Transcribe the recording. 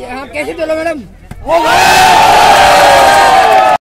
यहाँ कैसे चलो मैडम?